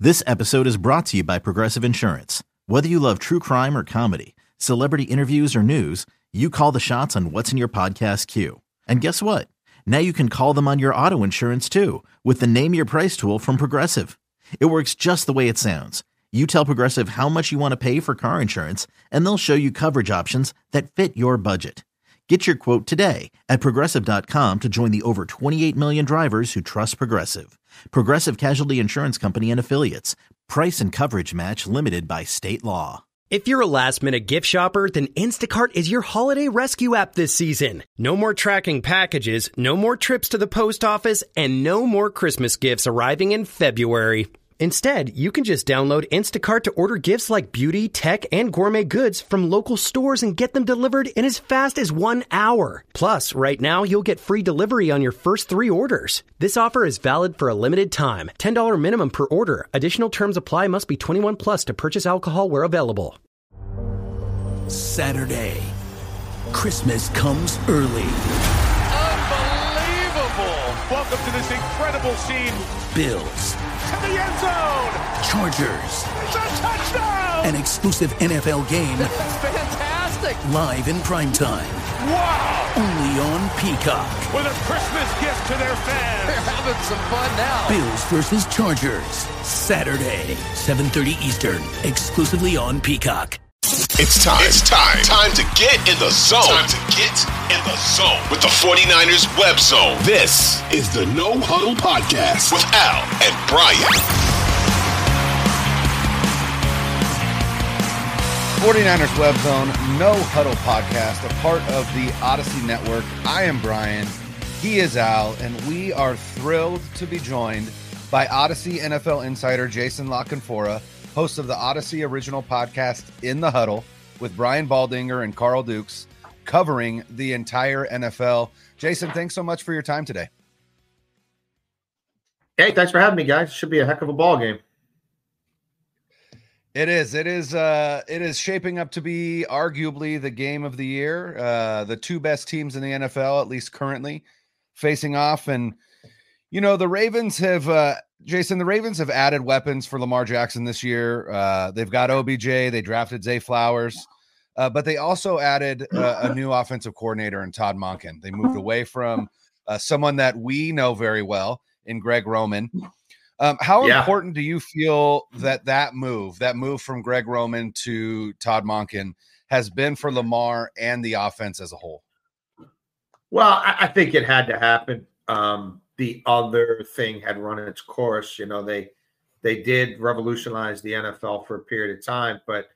This episode is brought to you by Progressive Insurance. Whether you love true crime or comedy, celebrity interviews or news, you call the shots on what's in your podcast queue. And guess what? Now you can call them on your auto insurance too with the Name Your Price tool from Progressive. It works just the way it sounds. You tell Progressive how much you want to pay for car insurance, and they'll show you coverage options that fit your budget. Get your quote today at progressive.com to join the over 28 million drivers who trust Progressive. Progressive Casualty Insurance Company and Affiliates. Price and coverage match limited by state law. If you're a last minute gift shopper, then Instacart is your holiday rescue app this season. No more tracking packages, no more trips to the post office, and no more Christmas gifts arriving in February. Instead, you can just download Instacart to order gifts like beauty, tech, and gourmet goods from local stores and get them delivered in as fast as one hour. Plus, right now, you'll get free delivery on your first three orders. This offer is valid for a limited time. $10 minimum per order. Additional terms apply must be 21 plus to purchase alcohol where available. Saturday. Christmas comes early. Unbelievable! Welcome to this incredible scene. Bills to the end zone. Chargers. It's a touchdown. An exclusive NFL game. That's fantastic. Live in primetime. Wow. Only on Peacock. With a Christmas gift to their fans. They're having some fun now. Bills versus Chargers. Saturday, 7.30 Eastern. Exclusively on Peacock. It's time. It's time. Time to get in the zone. Time to get in the zone with the 49ers web zone. This is the No Huddle Podcast with Al and Brian. 49ers web zone, No Huddle Podcast, a part of the Audacy Network. I am Brian. He is Al, and we are thrilled to be joined by Audacy NFL insider Jason La Canfora host of the Audacy original podcast In the Huddle with Brian Baldinger and Carl Dukes, covering the entire NFL. Jason, thanks so much for your time today. Hey, thanks for having me, guys. Should be a heck of a ball game. It is. It is. Uh, it is shaping up to be arguably the game of the year. Uh, the two best teams in the NFL, at least currently, facing off. And you know, the Ravens have uh, Jason, the Ravens have added weapons for Lamar Jackson this year. Uh, they've got OBJ, they drafted Zay Flowers, uh, but they also added uh, a new offensive coordinator in Todd Monken. They moved away from uh, someone that we know very well in Greg Roman. Um, how yeah. important do you feel that that move, that move from Greg Roman to Todd Monken, has been for Lamar and the offense as a whole? Well, I, I think it had to happen. Um, the other thing had run its course. You know, they they did revolutionize the NFL for a period of time, but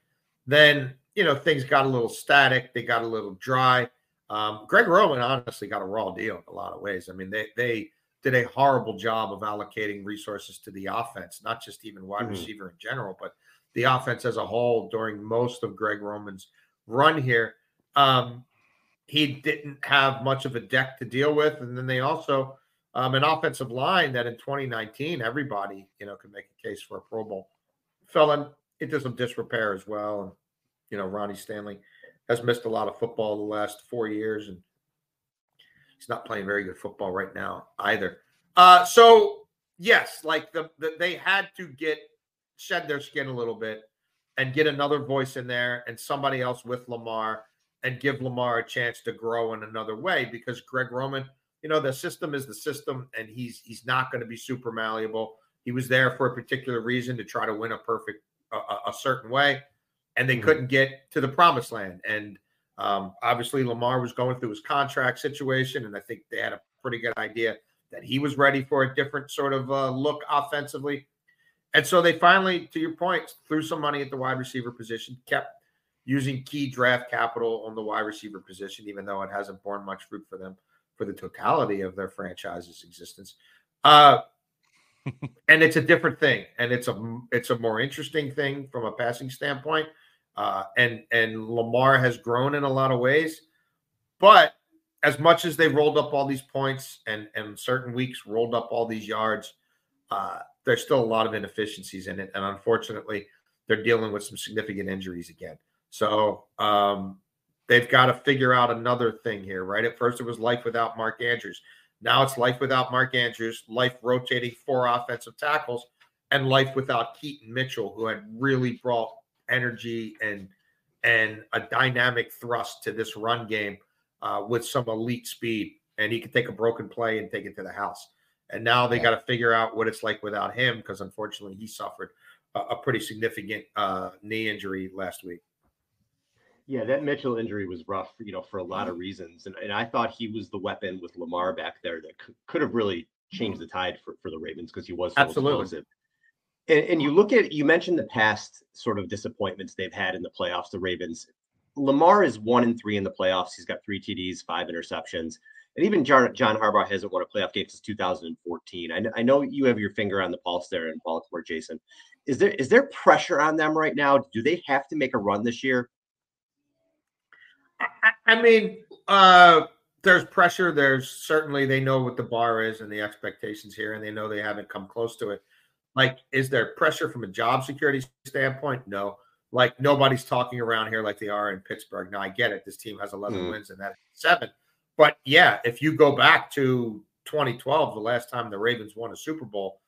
then you know things got a little static. They got a little dry. Um, Greg Roman honestly got a raw deal in a lot of ways. I mean, they they did a horrible job of allocating resources to the offense, not just even wide mm-hmm. receiver in general, but the offense as a whole during most of Greg Roman's run here. Um, he didn't have much of a deck to deal with, and then they also um, an offensive line that in 2019 everybody you know could make a case for a Pro Bowl fell in, into some disrepair as well. And you know Ronnie Stanley has missed a lot of football the last four years, and he's not playing very good football right now either. Uh, so yes, like the, the they had to get shed their skin a little bit and get another voice in there and somebody else with Lamar and give Lamar a chance to grow in another way because Greg Roman – you know the system is the system, and he's he's not going to be super malleable. He was there for a particular reason to try to win a perfect a, a certain way, and they mm-hmm. couldn't get to the promised land. And um, obviously, Lamar was going through his contract situation, and I think they had a pretty good idea that he was ready for a different sort of uh, look offensively. And so they finally, to your point, threw some money at the wide receiver position, kept using key draft capital on the wide receiver position, even though it hasn't borne much fruit for them for the totality of their franchise's existence. Uh, and it's a different thing, and it's a it's a more interesting thing from a passing standpoint. Uh, and and Lamar has grown in a lot of ways, but as much as they rolled up all these points and and certain weeks rolled up all these yards, uh, there's still a lot of inefficiencies in it, and unfortunately, they're dealing with some significant injuries again. So um, they've got to figure out another thing here, right? At first, it was life without Mark Andrews. Now it's life without Mark Andrews, life rotating four offensive tackles. and life without Keaton Mitchell, who had really brought energy and and a dynamic thrust to this run game uh, with some elite speed. And he could take a broken play and take it to the house. And now they yeah. got to figure out what it's like without him because unfortunately he suffered a, a pretty significant uh, knee injury last week. Yeah, that Mitchell injury was rough, you know, for a lot of mm-hmm. reasons. And, and I thought he was the weapon with Lamar back there that could, could have really changed mm-hmm. the tide for, for the Ravens because he was so Absolutely. explosive. And, and, you look at, you mentioned the past sort of disappointments they've had in the playoffs, the Ravens. Lamar is one and three in the playoffs. He's got three TDs, five interceptions. And even John, John Harbaugh hasn't won a playoff game since 2014. I, I know you have your finger on the pulse there in Baltimore, Jason. Is there is there pressure on them right now? Do they have to make a run this year? I, I mean, uh, there's pressure. There's certainly they know what the bar is and the expectations here, and they know they haven't come close to it. Like, is there pressure from a job security standpoint? No. Like nobody's talking around here like they are in Pittsburgh. Now I get it. This team has 11 mm. wins and that seven. But yeah, if you go back to 2012, the last time the Ravens won a Super Bowl,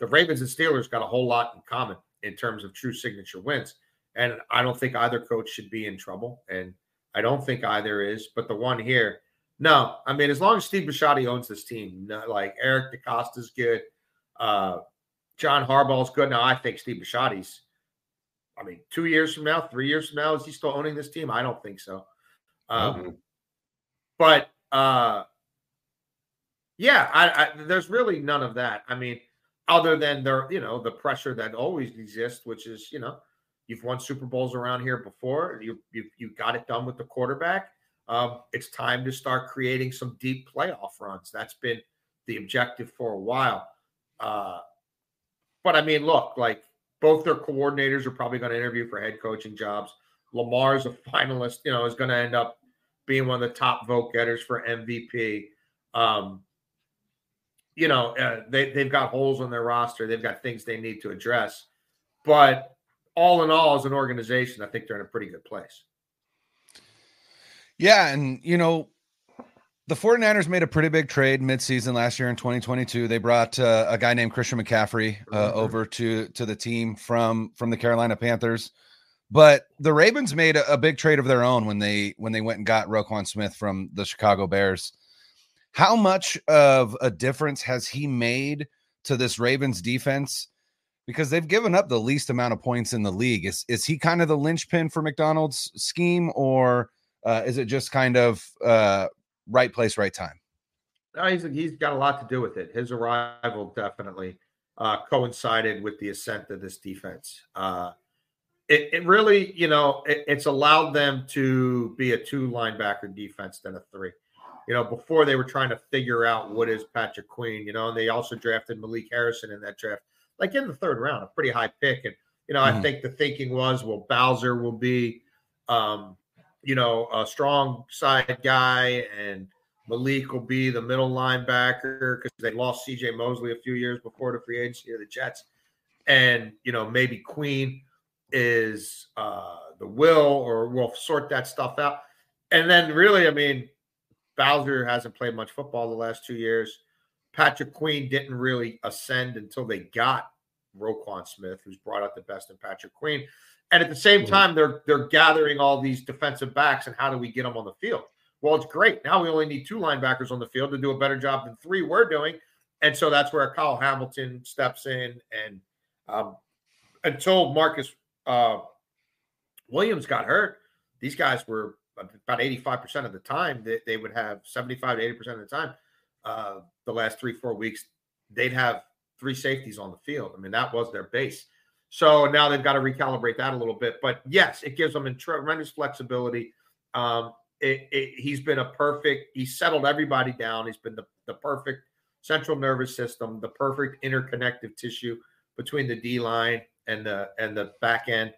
the Ravens and Steelers got a whole lot in common in terms of true signature wins. And I don't think either coach should be in trouble. And I don't think either is. But the one here, no. I mean, as long as Steve Bisciotti owns this team, no, like Eric DeCosta's good, uh, John Harbaugh's good. Now I think Steve Bisciotti's. I mean, two years from now, three years from now, is he still owning this team? I don't think so. Um, mm-hmm. But uh, yeah, I, I, there's really none of that. I mean, other than there, you know, the pressure that always exists, which is, you know, you've won Super Bowls around here before. You you you got it done with the quarterback. Um, it's time to start creating some deep playoff runs. That's been the objective for a while. Uh, but I mean, look, like both their coordinators are probably going to interview for head coaching jobs. Lamar's a finalist, you know, is going to end up being one of the top vote getters for MVP. Um, you know, uh, they, they've got holes on their roster. They've got things they need to address. But all in all, as an organization, I think they're in a pretty good place. Yeah. And, you know, the 49ers made a pretty big trade midseason last year in 2022. They brought uh, a guy named Christian McCaffrey uh, mm-hmm. over to to the team from from the Carolina Panthers. But the Ravens made a, a, big trade of their own when they when they went and got Roquan Smith from the Chicago Bears. How much of a difference has he made to this Ravens defense? Because they've given up the least amount of points in the league. Is is he kind of the linchpin for Macdonald's scheme, or uh, is it just kind of uh, right place, right time? No, he's he's got a lot to do with it. His arrival definitely uh, coincided with the ascent of this defense. Uh, it, it really, you know, it, it's allowed them to be a two linebacker defense than a three. You know, before they were trying to figure out what is Patrick Queen, you know, and they also drafted Malik Harrison in that draft, like in the third round, a pretty high pick. And, you know, mm-hmm. I think the thinking was, well, Bowser will be, um, you know, a strong side guy and Malik will be the middle linebacker because they lost CJ Mosley a few years before the free agency of the Jets. And, you know, maybe Queen is uh, the will, or we'll sort that stuff out. And then, really, I mean, Bowser hasn't played much football the last two years. Patrick Queen didn't really ascend until they got Roquan Smith, who's brought out the best in Patrick Queen. And at the same mm-hmm. time, they're they're gathering all these defensive backs, and how do we get them on the field? Well, it's great. Now we only need two linebackers on the field to do a better job than three we're doing, and so that's where Kyle Hamilton steps in. And um, until Marcus uh, Williams got hurt, these guys were about 85% of the time that they, they would have 75 to 80% of the time. Uh, the last three, four weeks, they'd have three safeties on the field. I mean, that was their base. So now they've got to recalibrate that a little bit. But yes, it gives them tremendous flexibility. Um, it, it, he's been a perfect, he settled everybody down. He's been the, the perfect central nervous system, the perfect interconnective tissue between the D line and the and the back end,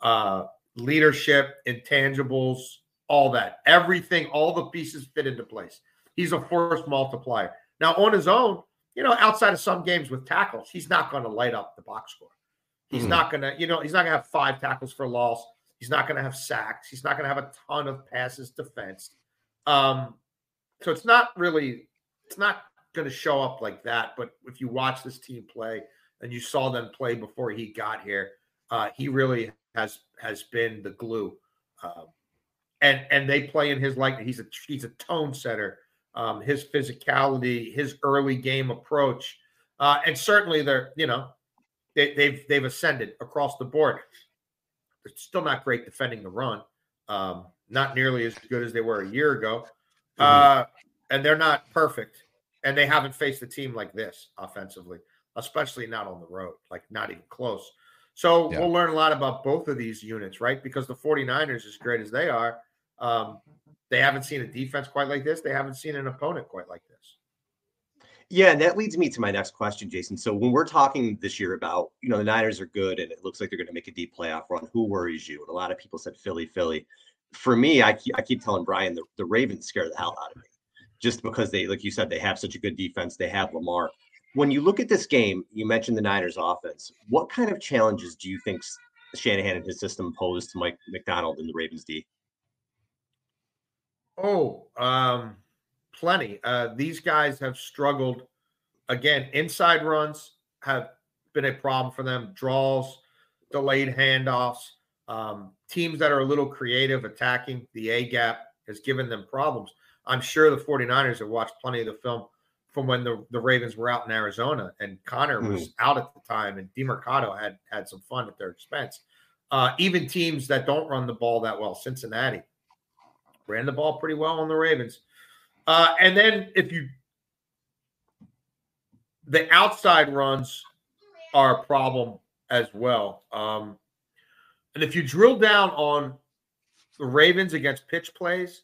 uh, leadership, intangibles, all that, everything, all the pieces fit into place. He's a force multiplier. Now on his own, you know, outside of some games with tackles, he's not going to light up the box score. He's mm-hmm. not going to, you know, he's not going to have five tackles for loss. He's not going to have sacks. He's not going to have a ton of passes defensed. Um, so it's not really, it's not going to show up like that. But if you watch this team play, and you saw them play before he got here. Uh, he really has has been the glue, um, and and they play in his like he's a he's a tone setter. Um, his physicality, his early game approach, uh, and certainly they're you know they, they've they've ascended across the board. They're still not great defending the run, um, not nearly as good as they were a year ago, mm-hmm. uh, and they're not perfect, and they haven't faced a team like this offensively, especially not on the road, like not even close. So yeah. we'll learn a lot about both of these units, right? Because the 49ers, as great as they are, um, they haven't seen a defense quite like this. They haven't seen an opponent quite like this. Yeah, and that leads me to my next question, Jason. So when we're talking this year about, you know, the Niners are good and it looks like they're going to make a deep playoff run, who worries you? And a lot of people said Philly, Philly. For me, I keep, I keep telling Brian the, the Ravens scare the hell out of me just because they, like you said, they have such a good defense. They have Lamar when you look at this game, you mentioned the Niners offense. What kind of challenges do you think Shanahan and his system posed to Mike Macdonald and the Ravens D? Oh, um, plenty. Uh, these guys have struggled. Again, inside runs have been a problem for them. Draws, delayed handoffs. Um, teams that are a little creative attacking the A gap has given them problems. I'm sure the 49ers have watched plenty of the film from when the, the Ravens were out in Arizona and Conner mm. was out at the time and Demercado had had some fun at their expense. Uh, even teams that don't run the ball that well, Cincinnati ran the ball pretty well on the Ravens. Uh, and then if you the outside runs are a problem as well. Um, and if you drill down on the Ravens against pitch plays,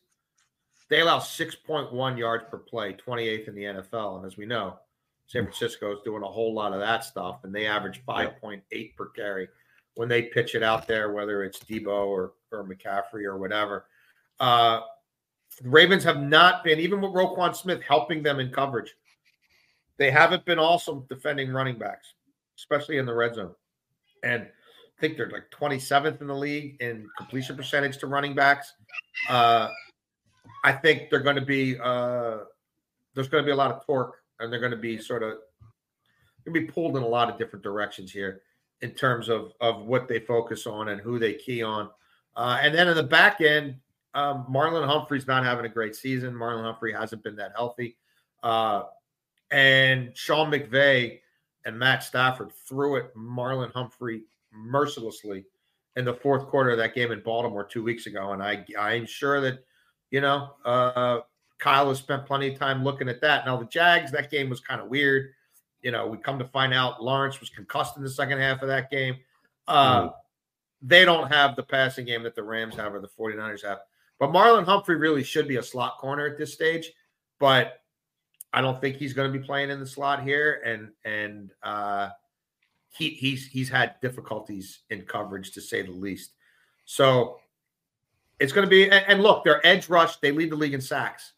they allow 6.1 yards per play, 28th in the NFL. And as we know, San Francisco is doing a whole lot of that stuff, and they average 5.8 per carry when they pitch it out there, whether it's Deebo or, or McCaffrey or whatever. Uh, the Ravens have not been, even with Roquan Smith helping them in coverage, they haven't been awesome defending running backs, especially in the red zone. And I think they're like 27th in the league in completion percentage to running backs. Uh, I think they're going to be uh, there's going to be a lot of torque, and they're going to be sort of going to be pulled in a lot of different directions here in terms of of what they focus on and who they key on. Uh, and then in the back end, um, Marlon Humphrey's not having a great season. Marlon Humphrey hasn't been that healthy, uh, and Sean McVay and Matt Stafford threw it Marlon Humphrey mercilessly in the fourth quarter of that game in Baltimore two weeks ago. And I I'm sure that you know, uh, Kyle has spent plenty of time looking at that. Now, the Jags, that game was kind of weird. You know, we come to find out Lawrence was concussed in the second half of that game. Uh, mm. They don't have the passing game that the Rams have or the 49ers have. But Marlon Humphrey really should be a slot corner at this stage. But I don't think he's going to be playing in the slot here. And, and, uh, he, he's he's had difficulties in coverage to say the least. So it's going to be, and, look, their edge rush, they lead the league in sacks.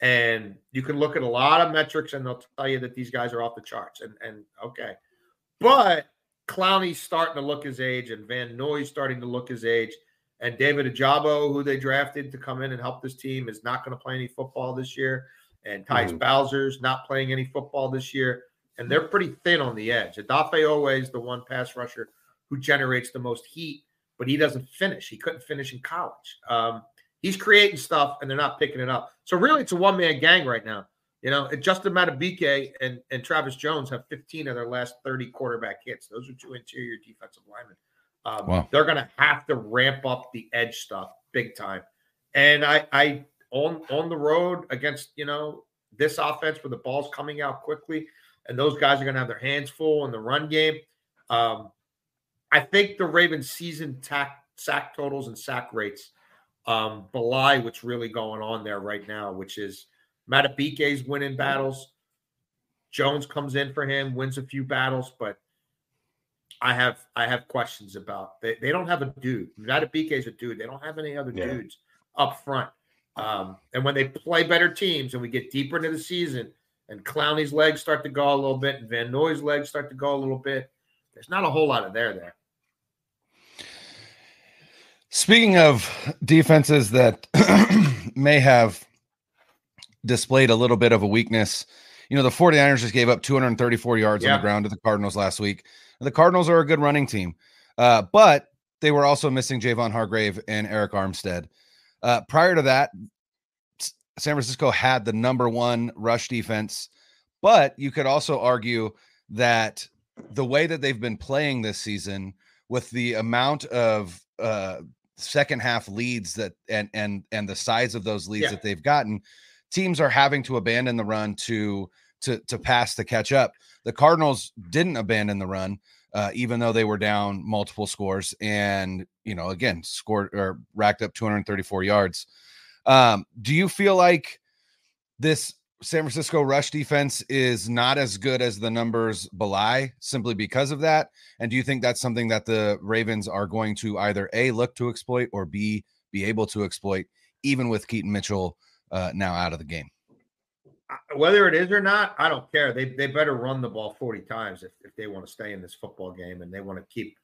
And you can look at a lot of metrics and they'll tell you that these guys are off the charts. And, and okay. But Clowney's starting to look his age, and Van Noy's starting to look his age. And David Ojabo, who they drafted to come in and help this team, is not going to play any football this year. And Tyus mm-hmm. Bowser's not playing any football this year. And they're pretty thin on the edge. Oweh is the one pass rusher who generates the most heat but he doesn't finish. He couldn't finish in college. Um, he's creating stuff, and they're not picking it up. So really, it's a one man gang right now. You know, Justin Madubuike and and Travis Jones have 15 of their last 30 quarterback hits. Those are two interior defensive linemen. Um, wow. They're going to have to ramp up the edge stuff big time. And I, I on on the road against you know this offense where the ball's coming out quickly, and those guys are going to have their hands full in the run game. Um, I think the Ravens season tack, sack totals and sack rates um, belie what's really going on there right now, which is Madubuike's winning battles. Jones comes in for him, wins a few battles, but I have I have questions about they, they don't have a dude. Madubuike's a BK's a dude. They don't have any other yeah. dudes up front. Um, and when they play better teams and we get deeper into the season and Clowney's legs start to go a little bit and Van Noy's legs start to go a little bit, there's not a whole lot of there there. Speaking of defenses that may have displayed a little bit of a weakness You know, the 49ers just gave up 234 yards yeah. on the ground to the Cardinals last week. The Cardinals are a good running team, uh, but they were also missing Javon Hargrave and Arik Armstead. Uh, prior to that, San Francisco had the number one rush defense, but you could also argue that the way that they've been playing this season, with the amount of uh, second half leads that and and and the size of those leads yeah. that they've gotten, teams are having to abandon the run to to to pass to catch up. The Cardinals didn't abandon the run, uh, even though they were down multiple scores, and you know again scored or racked up 234 yards. Um, do you feel like this San Francisco rush defense is not as good as the numbers belie simply because of that? And do you think that's something that the Ravens are going to either A, look to exploit or B, be able to exploit, even with Keaton Mitchell uh, now out of the game? Whether it is or not, I don't care. They, they better run the ball 40 times if, if they want to stay in this football game and they want to keep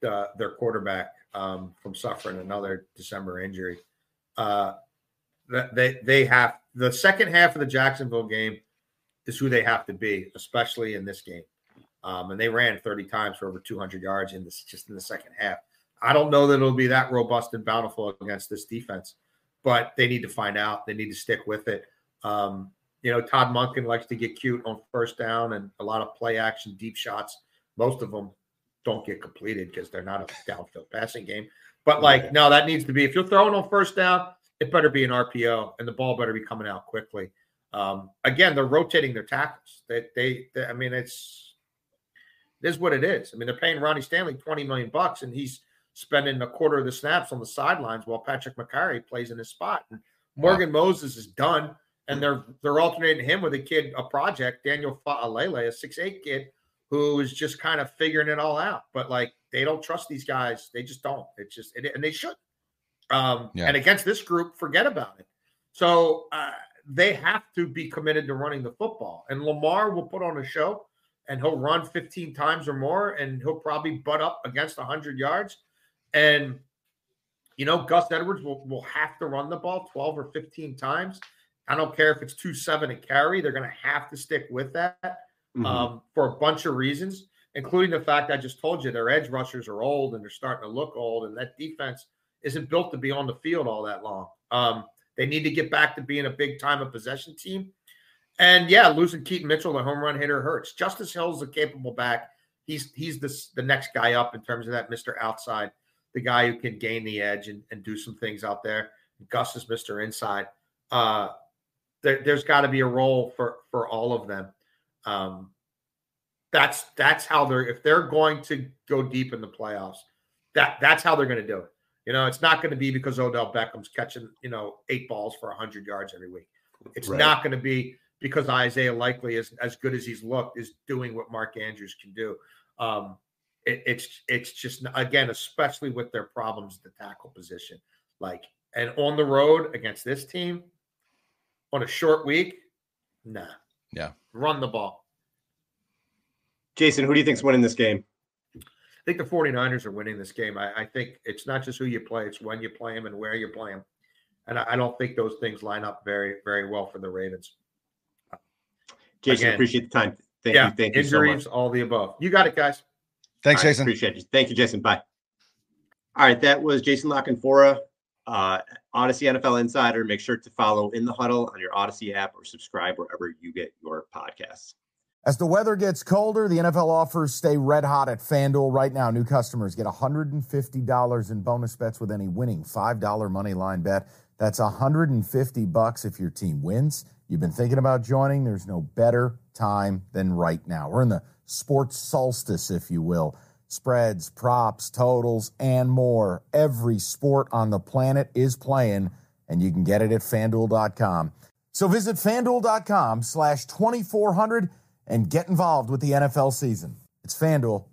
the, their quarterback um, from suffering another December injury. Uh, they they have the second half of the Jacksonville game is who they have to be, especially in this game. Um, and they ran 30 times for over 200 yards in this just in the second half. I don't know that it'll be that robust and bountiful against this defense, but they need to find out. They need to stick with it. Um, you know, Todd Monken likes to get cute on first down and a lot of play action, deep shots. Most of them don't get completed because they're not a downfield passing game. But like, no, that needs to be if you're throwing on first down, it better be an RPO and the ball better be coming out quickly. Um, again, they're rotating their tackles. They, they, they, I mean, it's this is what it is. I mean, they're paying Ronnie Stanley 20 million bucks and he's spending a quarter of the snaps on the sidelines while Patrick Mekari plays in his spot. And Morgan wow. Moses is done. And they're they're alternating him with a kid, a project, Daniel Faalele, a six eight kid who is just kind of figuring it all out. But like they don't trust these guys. They just don't. It's just it, and they should. Um, yeah. And against this group, forget about it. So uh, they have to be committed to running the football. And Lamar will put on a show and he'll run 15 times or more and he'll probably butt up against 100 yards. And, you know, Gus Edwards will, will have to run the ball 12 or 15 times. I don't care if it's 2 7 a carry, they're going to have to stick with that mm-hmm. um, for a bunch of reasons, including the fact I just told you their edge rushers are old and they're starting to look old. And that defense – isn't built to be on the field all that long. Um, they need to get back to being a big time of possession team. And yeah, losing Keaton Mitchell, the home run hitter, hurts. Justice Hill's a capable back. He's he's the, the next guy up in terms of that Mr. Outside, the guy who can gain the edge and, and do some things out there. Gus is Mr. Inside. Uh, there, has got to be a role for for all of them. Um, that's that's how they're if they're going to go deep in the playoffs. That that's how they're going to do it. You know, it's not going to be because Odell Beckham's catching, you know, eight balls for 100 yards every week. It's right. not going to be because Isaiah Likely is as good as he's looked is doing what Mark Andrews can do. Um, it, it's it's just again, especially with their problems at the tackle position, like and on the road against this team on a short week, nah, yeah, run the ball. Jason, who do you think's winning this game? I think the 49ers are winning this game. I, I, think it's not just who you play, it's when you play them and where you play them. And I, I don't think those things line up very, very well for the Ravens. Jason, Again, appreciate the time. Thank yeah, you. Thank you. Injuries, so all the above. You got it, guys. Thanks, right, Jason. Appreciate you. Thank you, Jason. Bye. All right. That was Jason La Canfora, uh, Audacy NFL Insider. Make sure to follow In the Huddle on your Audacy app or subscribe wherever you get your podcasts. As the weather gets colder, the NFL offers stay red hot at FanDuel right now. New customers get $150 in bonus bets with any winning $5 money line bet. That's 150 bucks if your team wins. You've been thinking about joining, there's no better time than right now. We're in the sports solstice, if you will. Spreads, props, totals, and more. Every sport on the planet is playing, and you can get it at fanduel.com. So visit fanduel.com slash 2400 and get involved with the NFL season. It's FanDuel,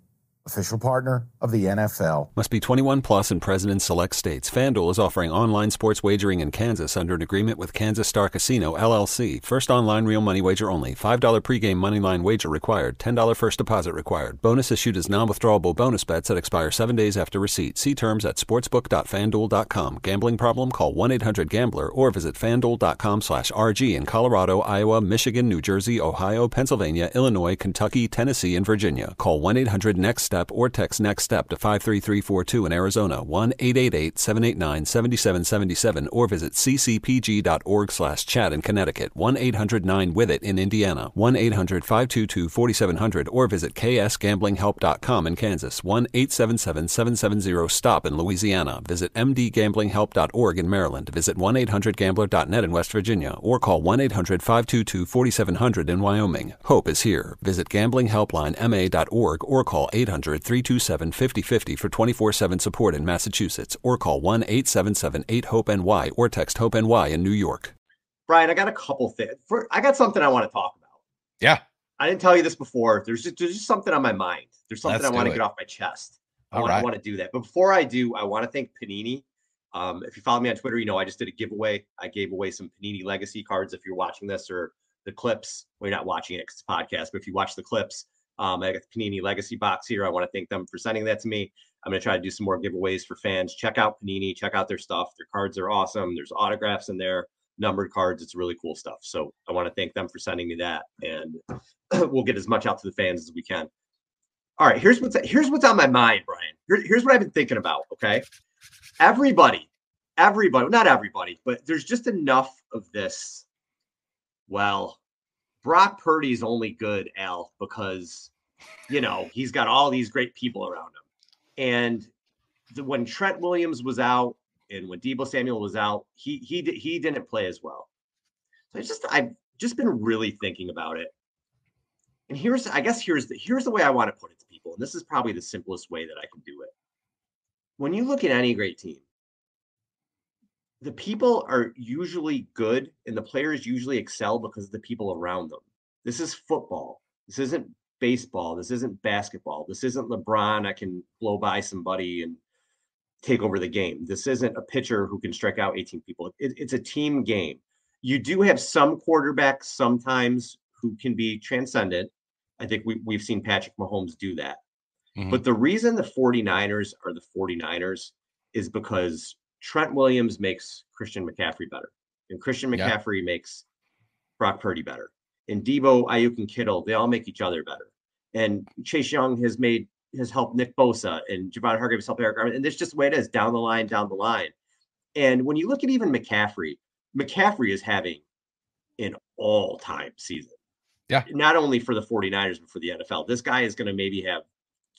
official partner of the NFL. Must be 21 plus and present in select states. FanDuel is offering online sports wagering in Kansas under an agreement with Kansas Star Casino LLC. First online real money wager only. $5 pregame moneyline wager required. $10 first deposit required. Bonus issued as non-withdrawable bonus bets that expire 7 days after receipt. See terms at sportsbook.fanduel.com. Gambling problem? Call 1-800-GAMBLER or visit fanduel.com/rg in Colorado, Iowa, Michigan, New Jersey, Ohio, Pennsylvania, Illinois, Kentucky, Tennessee, and Virginia. Call 1-800-NEXT step or text next step to 53342 in Arizona 1-888-789-7777 or visit ccpg.org slash chat in Connecticut 1-800-9-WITH-IT in Indiana 1-800-522-4700 or visit ksgamblinghelp.com in Kansas 1-877-770-STOP in Louisiana. Visit mdgamblinghelp.org in Maryland. Visit 1-800-GAMBLER.net in West Virginia or call 1-800-522-4700 in Wyoming. Hope is here. Visit gamblinghelplinema.org or call 800 800 327 5050 for 24 7 support in Massachusetts or call 1 877 8 HOPE NY or text HOPE NY in New York. Brian, I got a couple things. I got something I want to talk about. Yeah. I didn't tell you this before. There's just, there's just something on my mind. There's something Let's I want to get off my chest. I want, right. I want to do that. But before I do, I want to thank Panini. Um, if you follow me on Twitter, you know I just did a giveaway. I gave away some Panini Legacy cards. If you're watching this or the clips, well, you're not watching it because it's a podcast, but if you watch the clips, um, I got the Panini Legacy box here. I want to thank them for sending that to me. I'm going to try to do some more giveaways for fans. Check out Panini, check out their stuff. Their cards are awesome. There's autographs in there, numbered cards. It's really cool stuff. So I want to thank them for sending me that, and we'll get as much out to the fans as we can. All right, here's what's here's what's on my mind, Brian. Here- here's what I've been thinking about. Okay, everybody, everybody, not everybody, but there's just enough of this. Well, Brock Purdy's only good, Al, because you know he's got all these great people around him. And the, when Trent Williams was out and when Deebo Samuel was out, he he he didn't play as well. So it's just I've just been really thinking about it. And here's I guess here's the here's the way I want to put it to people, and this is probably the simplest way that I can do it. When you look at any great team, the people are usually good and the players usually excel because of the people around them. This is football. This isn't baseball. This isn't basketball. This isn't LeBron. I can blow by somebody and take over the game. This isn't a pitcher who can strike out 18 people. It- it's a team game. You do have some quarterbacks sometimes who can be transcendent. I think we, we've seen Patrick Mahomes do that. Mhm. But the reason the 49ers are the 49ers is because Trent Williams makes Christian McCaffrey better. And Christian Yeah. McCaffrey makes Brock Purdy better. And Deebo, Aiyuk, and Kittle, they all make each other better. And Chase Young has made has helped Nick Bosa and Javon Hargraves help Arik Armstead. And that's just the way it is down the line, down the line. And when you look at even McCaffrey, McCaffrey is having an all-time season. Yeah. Not only for the 49ers, but for the NFL. This guy is going to maybe have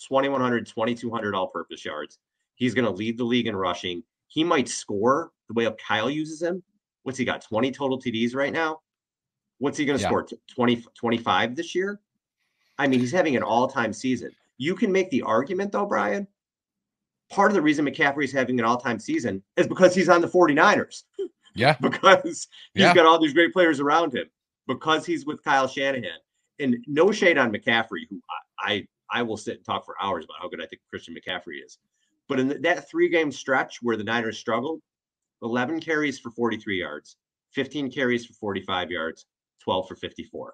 2,100, 2,200 all-purpose yards. He's going to lead the league in rushing. He might score the way up Kyle uses him. What's he got? 20 total TDs right now? What's he going to Yeah. score? 20, 25 this year? I mean, he's having an all-time season. You can make the argument, though, Brian. Part of the reason McCaffrey's having an all-time season is because he's on the 49ers. Yeah. because he's Yeah. got all these great players around him. Because he's with Kyle Shanahan. And no shade on McCaffrey, who I I, I will sit and talk for hours about how good I think Christian McCaffrey is. But in that three-game stretch where the Niners struggled, 11 carries for 43 yards, 15 carries for 45 yards, 12 for 54.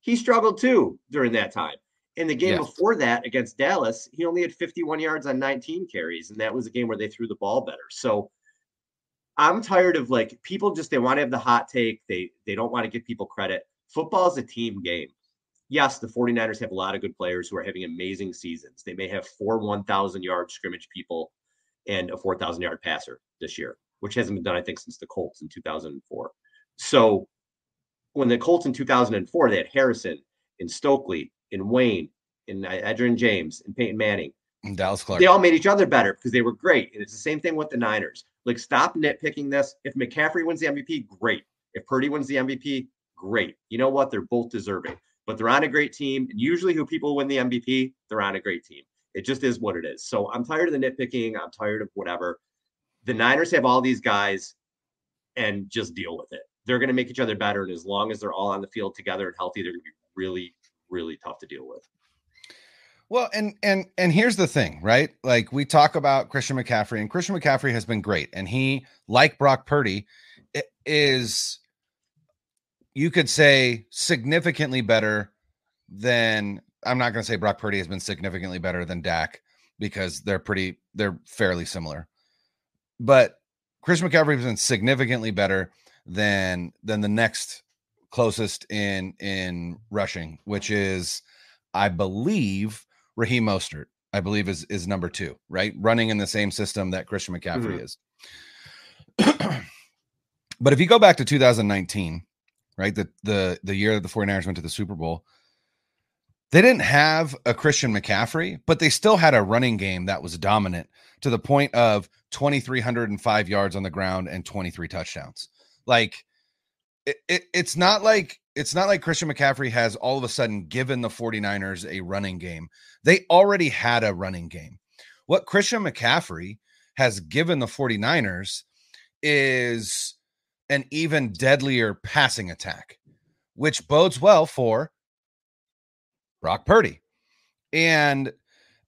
He struggled too during that time. In the game Yes. before that against Dallas, he only had 51 yards on 19 carries, and that was a game where they threw the ball better. So I'm tired of like people just they want to have the hot take. They they don't want to give people credit. Football is a team game. Yes, the 49ers have a lot of good players who are having amazing seasons. They may have four 1,000 yard scrimmage people and a 4,000 yard passer this year, which hasn't been done, I think, since the Colts in 2004. So when the Colts in 2004, they had Harrison and Stokley and Wayne and Edgerrin James and Peyton Manning. And Dallas Clark. They all made each other better because they were great. And it's the same thing with the Niners. Like, stop nitpicking this. If McCaffrey wins the MVP, great. If Purdy wins the MVP, great. You know what? They're both deserving, but they're on a great team. And usually, who people win the MVP, they're on a great team. It just is what it is. So I'm tired of the nitpicking. I'm tired of whatever. The Niners have all these guys and just deal with it. They're going to make each other better. And as long as they're all on the field together and healthy, they're going to be really, really tough to deal with. Well, and and and here's the thing, right? Like we talk about Christian McCaffrey, and Christian McCaffrey has been great, and he, like Brock Purdy, is you could say significantly better than I'm not going to say Brock Purdy has been significantly better than Dak because they're pretty they're fairly similar. But Chris McCaffrey has been significantly better than than the next closest in in rushing, which is I believe Raheem Mostert. I believe is is number two, right? Running in the same system that Christian McCaffrey mm-hmm. is. but if you go back to 2019, right? The the the year that the 49ers went to the Super Bowl, they didn't have a Christian McCaffrey, but they still had a running game that was dominant to the point of 2,305 yards on the ground and 23 touchdowns. Like, it, it, it's not like it's not like Christian McCaffrey has all of a sudden given the 49ers a running game. They already had a running game. What Christian McCaffrey has given the 49ers is an even deadlier passing attack, which bodes well for Brock Purdy. And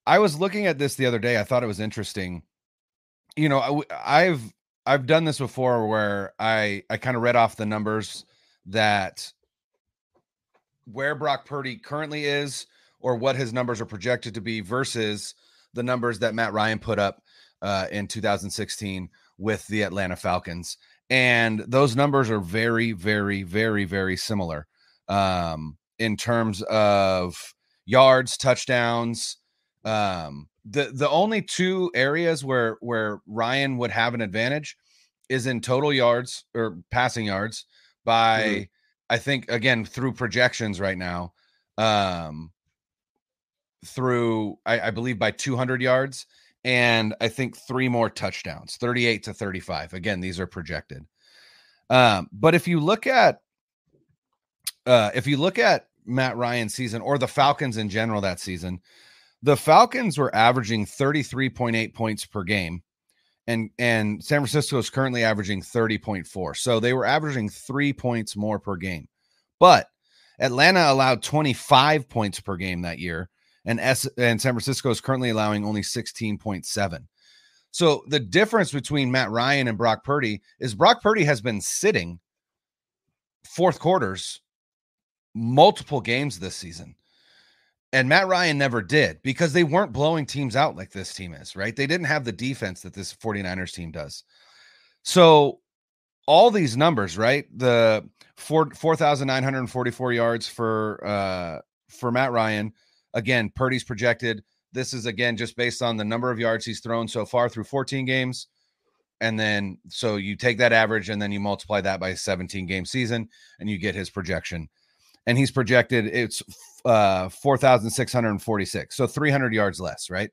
I was looking at this the other day. I thought it was interesting. You know, I, have I've done this before where I I kind of read off the numbers that where Brock Purdy currently is or what his numbers are projected to be versus the numbers that Matt Ryan put up uh, in 2016 with the Atlanta Falcons. And those numbers are very, very, very, very similar. Um, in terms of yards, touchdowns. Um, the the only two areas where where Ryan would have an advantage is in total yards or passing yards by mm-hmm. I think again through projections right now. Um, through I, I believe by 200 yards and I think three more touchdowns, 38 to 35. Again, these are projected. Um, but if you look at uh, if you look at Matt Ryan's season or the Falcons in general that season, the Falcons were averaging 33.8 points per game. And and San Francisco is currently averaging 30.4. So they were averaging three points more per game. But Atlanta allowed 25 points per game that year. And S and San Francisco is currently allowing only 16.7. So the difference between Matt Ryan and Brock Purdy is Brock Purdy has been sitting fourth quarters multiple games this season. And Matt Ryan never did because they weren't blowing teams out like this team is, right? They didn't have the defense that this 49ers team does. So all these numbers, right? The 4 4,944 yards for uh for Matt Ryan. Again, Purdy's projected. This is again just based on the number of yards he's thrown so far through 14 games. And then so you take that average and then you multiply that by 17 game season and you get his projection and he's projected it's uh 4646 so 300 yards less right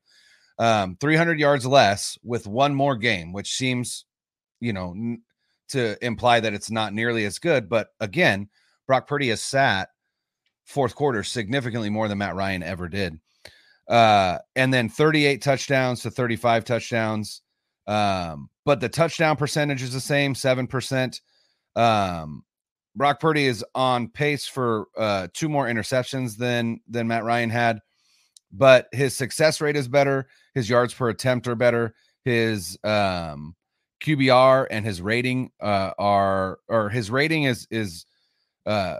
um 300 yards less with one more game which seems you know n- to imply that it's not nearly as good but again brock purdy has sat fourth quarter significantly more than matt ryan ever did uh and then 38 touchdowns to 35 touchdowns um but the touchdown percentage is the same 7% um Brock Purdy is on pace for uh, two more interceptions than than Matt Ryan had, but his success rate is better. His yards per attempt are better. His um, QBR and his rating uh, are or his rating is is uh,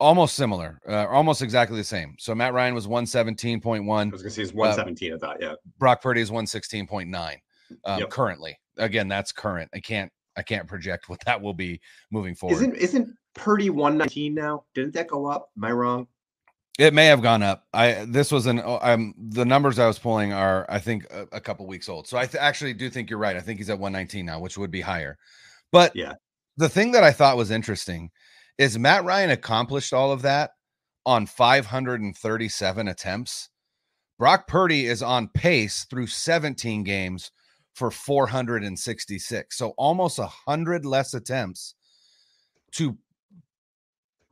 almost similar, uh, almost exactly the same. So Matt Ryan was one seventeen point one. I was gonna say it's one seventeen. I thought, yeah. Brock Purdy is one sixteen point nine um, yep. currently. Again, that's current. I can't I can't project what that will be moving forward. Isn't isn't Purdy 119 now. Didn't that go up? Am I wrong? It may have gone up. I this was an um the numbers I was pulling are I think a, a couple weeks old. So I th- actually do think you're right. I think he's at 119 now, which would be higher. But yeah, the thing that I thought was interesting is Matt Ryan accomplished all of that on 537 attempts. Brock Purdy is on pace through 17 games for 466. So almost a hundred less attempts to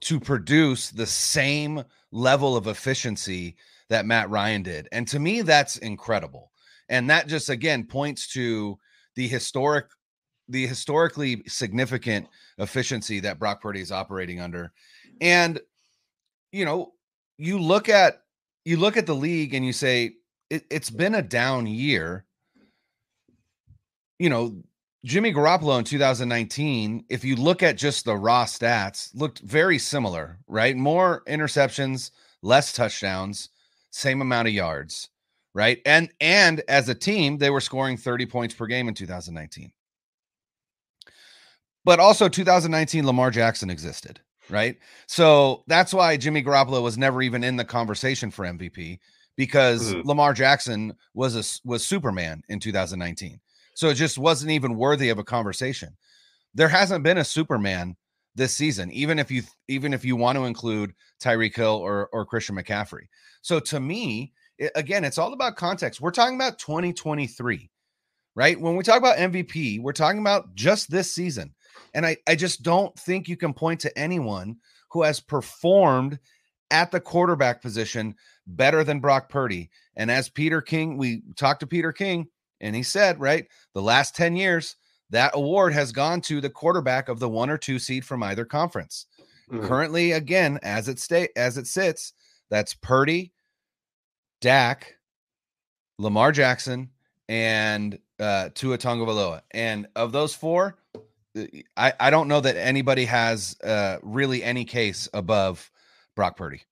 to produce the same level of efficiency that Matt Ryan did. And to me, that's incredible. And that just again points to the historic, the historically significant efficiency that Brock Purdy is operating under. Mm. And you know, you look at you look at the league and you say it, it's been a down year. You know, Jimmy Garoppolo in 2019, if you look at just the raw stats, looked very similar, right? More interceptions, less touchdowns, same amount of yards, right? And and as a team, they were scoring 30 points per game in 2019. But also 2019 Lamar Jackson existed, right? So that's why Jimmy Garoppolo was never even in the conversation for MVP because mm-hmm. Lamar Jackson was a was Superman in 2019. So it just wasn't even worthy of a conversation. There hasn't been a Superman this season, even if you even if you want to include Tyreek Hill or or Christian McCaffrey. So to me, it, again, it's all about context. We're talking about 2023, right? When we talk about MVP, we're talking about just this season. And I, I just don't think you can point to anyone who has performed at the quarterback position better than Brock Purdy. And as Peter King, we talked to Peter King, and he said, right, the last 10 years, that award has gone to the quarterback of the one or two seed from either conference. Mm-hmm. Currently, again, as it stay as it sits, that's Purdy, Dak, Lamar Jackson, and uh, Tua Tagovailoa. And of those four, I, I don't know that anybody has uh, really any case above Brock Purdy.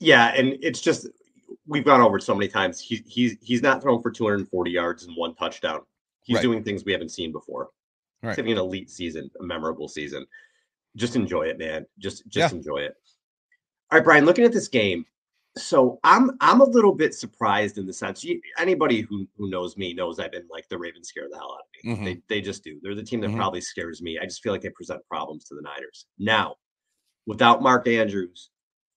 Yeah, and it's just we've gone over it so many times. He, he's he's not thrown for 240 yards and one touchdown. He's right. doing things we haven't seen before. Right. He's having an elite season, a memorable season. Just enjoy it, man. Just just yeah. enjoy it. All right, Brian. Looking at this game, so I'm I'm a little bit surprised in the sense you, anybody who who knows me knows I've been like the Ravens scare the hell out of me. Mm-hmm. They they just do. They're the team that mm-hmm. probably scares me. I just feel like they present problems to the Niners. Now, without Mark Andrews,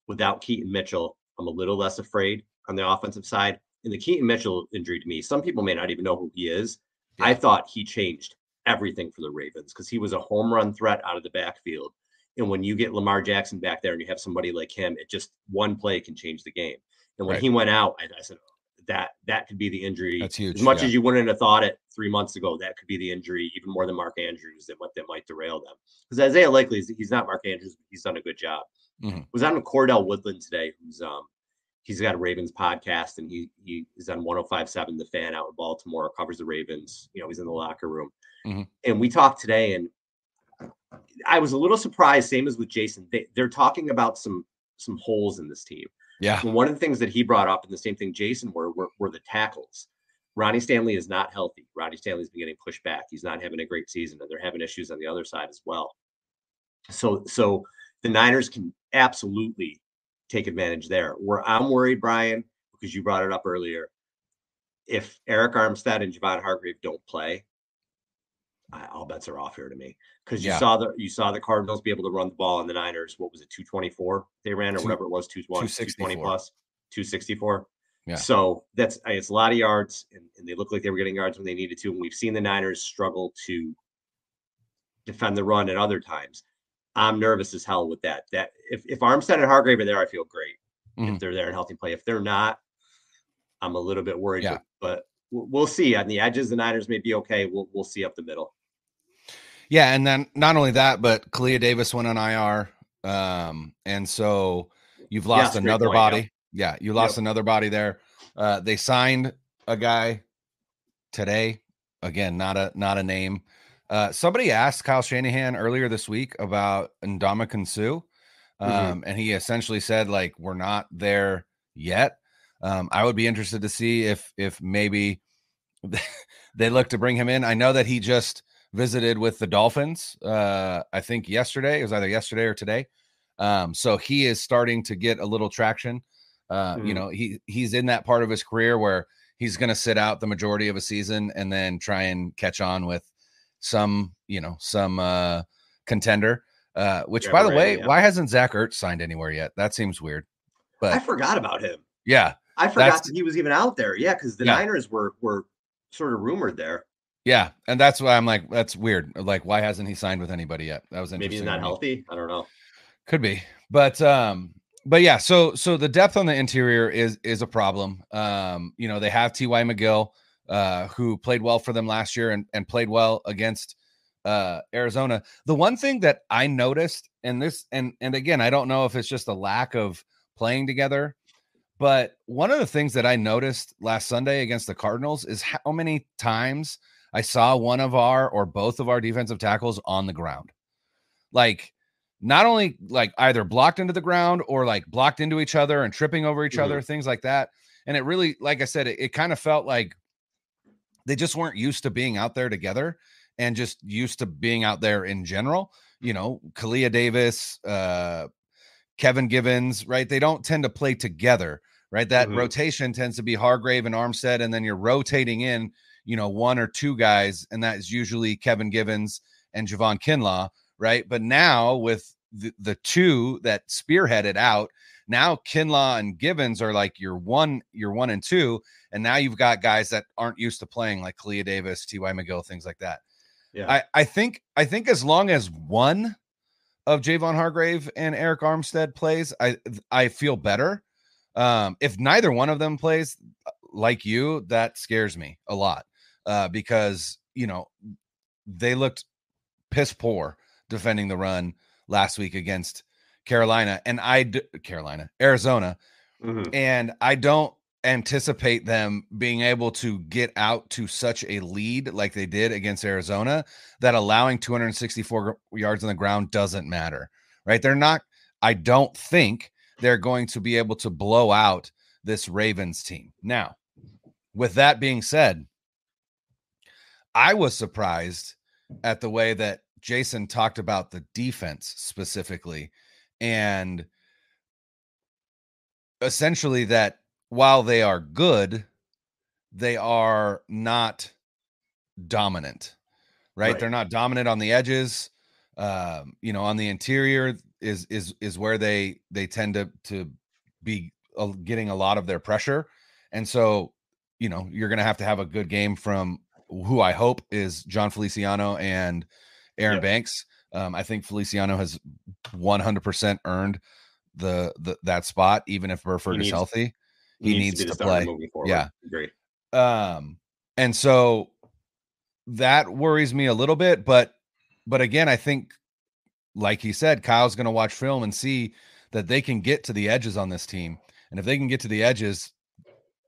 without Keaton Mitchell, I'm a little less afraid on the offensive side. And the Keaton Mitchell injury to me, some people may not even know who he is. Yeah. I thought he changed everything for the Ravens because he was a home run threat out of the backfield. And when you get Lamar Jackson back there and you have somebody like him, it just one play can change the game. And when right. he went out, I, I said, oh, that that could be the injury. That's huge. As much yeah. as you wouldn't have thought it three months ago, that could be the injury, even more than Mark Andrews, that what that might derail them. Because Isaiah Likely, he's not Mark Andrews, but he's done a good job. Mm-hmm. Was on with Cordell Woodland today, who's um he's got a Ravens podcast and he he is on 1057 The Fan out in Baltimore, covers the Ravens. You know, he's in the locker room. Mm-hmm. And we talked today and I was a little surprised, same as with Jason. They, they're talking about some some holes in this team. Yeah. And one of the things that he brought up, and the same thing Jason were, were, were the tackles. Ronnie Stanley is not healthy. Ronnie Stanley's been getting pushed back. He's not having a great season, and they're having issues on the other side as well. So, so the Niners can absolutely take advantage there. Where I'm worried, Brian, because you brought it up earlier, if Arik Armstead and Javon Hargrave don't play, all bets are off here to me because you yeah. saw the you saw the Cardinals be able to run the ball on the Niners. What was it, 224 they ran or Two, whatever it was, 220 plus, 264. Yeah. So that's it's a lot of yards, and, and, they look like they were getting yards when they needed to. And we've seen the Niners struggle to defend the run at other times. I'm nervous as hell with that. That if, if Armstead and Hargrave are there, I feel great. Mm-hmm. If they're there and healthy play. If they're not, I'm a little bit worried. Yeah. But, but we'll see. On the edges, the Niners may be okay. We'll we'll see up the middle. Yeah, and then not only that, but Kalia Davis went on IR. Um, and so you've lost yeah, another point, body. Yeah. yeah, you lost yep. another body there. Uh, they signed a guy today. Again, not a not a name. Uh, somebody asked Kyle Shanahan earlier this week about Ndamukong Suh, mm-hmm. um, mm-hmm. and he essentially said like we're not there yet. Um, I would be interested to see if if maybe they look to bring him in. I know that he just visited with the Dolphins. Uh, I think yesterday it was either yesterday or today. Um, so he is starting to get a little traction. Uh, mm-hmm. You know, he he's in that part of his career where he's going to sit out the majority of a season and then try and catch on with some, you know, some uh contender. Uh, which yeah, by the way, yeah. why hasn't Zach Ertz signed anywhere yet? That seems weird. But I forgot about him. Yeah. I forgot that he was even out there. Yeah, because the yeah. Niners were were sort of rumored there. Yeah, and that's why I'm like, that's weird. Like, why hasn't he signed with anybody yet? That was interesting. Maybe he's not healthy. I don't know. Could be, but um, but yeah. So so the depth on the interior is is a problem. Um, you know, they have T. Y. McGill, uh, who played well for them last year and, and played well against uh, Arizona. The one thing that I noticed, and this, and and again, I don't know if it's just a lack of playing together. But one of the things that I noticed last Sunday against the Cardinals is how many times I saw one of our or both of our defensive tackles on the ground. Like not only like either blocked into the ground or like blocked into each other and tripping over each mm-hmm. other, things like that. And it really, like I said, it, it kind of felt like they just weren't used to being out there together and just used to being out there in general. You know, Kalia Davis, uh, Kevin Givens, right? They don't tend to play together, right? That mm-hmm. rotation tends to be Hargrave and Armstead, and then you're rotating in, you know, one or two guys, and that is usually Kevin Givens and Javon Kinlaw right? But now with the, the two that spearheaded out, now Kinlaw and Givens are like your one, your one and two, and now you've got guys that aren't used to playing like Kalia Davis, T.Y. McGill, things like that. Yeah, I, I think I think as long as one of Javon Hargrave and Arik Armstead plays, I I feel better. Um, if neither one of them plays like you, that scares me a lot. Uh, because you know they looked piss poor defending the run last week against Carolina and I d- Carolina, Arizona. Mm-hmm. And I don't anticipate them being able to get out to such a lead like they did against Arizona that allowing 264 yards on the ground doesn't matter. Right? They're not I don't think they're going to be able to blow out this Ravens team. Now, with that being said, I was surprised at the way that Jason talked about the defense specifically and essentially that while they are good, they are not dominant, right? right. They're not dominant on the edges. Um, you know, on the interior is is is where they they tend to to be getting a lot of their pressure, and so you know you're going to have to have a good game from who I hope is Jon Feliciano and Aaron yep. Banks. Um, I think Feliciano has 100% earned the, the that spot, even if Burford needs, is healthy. He, he needs, needs, to, play. Yeah, great. Um, and so that worries me a little bit, but but again, I think, like he said, Kyle's going to watch film and see that they can get to the edges on this team, and if they can get to the edges,